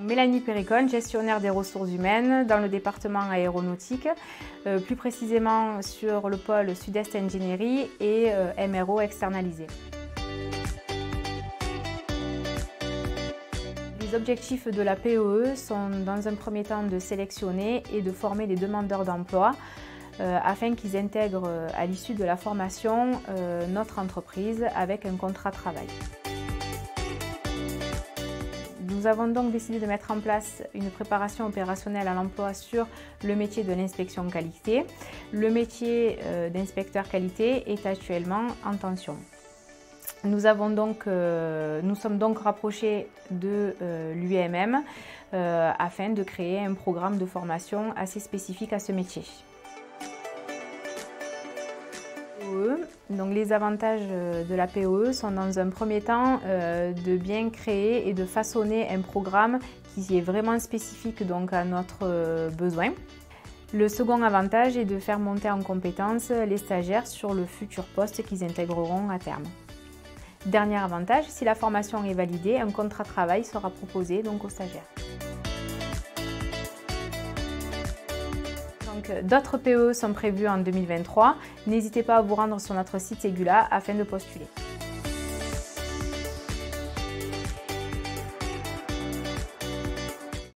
Mélanie Péricone, gestionnaire des ressources humaines dans le département aéronautique, euh, plus précisément sur le pôle Sud-Est Ingénierie et euh, MRO externalisé. Les objectifs de la PEE sont dans un premier temps de sélectionner et de former les demandeurs d'emploi euh, afin qu'ils intègrent à l'issue de la formation notre entreprise avec un contrat de travail. Nous avons donc décidé de mettre en place une préparation opérationnelle à l'emploi sur le métier de l'inspection qualité. Le métier euh, d'inspecteur qualité est actuellement en tension. Nous, euh, sommes donc rapprochés de euh, l'UMM afin de créer un programme de formation assez spécifique à ce métier. Donc les avantages euh, de la POE sont dans un premier temps euh, de bien créer et de façonner un programme qui est vraiment spécifique donc à notre euh, besoin. Le second avantage est de faire monter en compétence les stagiaires sur le futur poste qu'ils intégreront à terme. Dernier avantage, si la formation est validée, un contrat de travail sera proposé donc aux stagiaires. D'autres PE sont prévus en 2023. N'hésitez pas à vous rendre sur notre site Segula afin de postuler.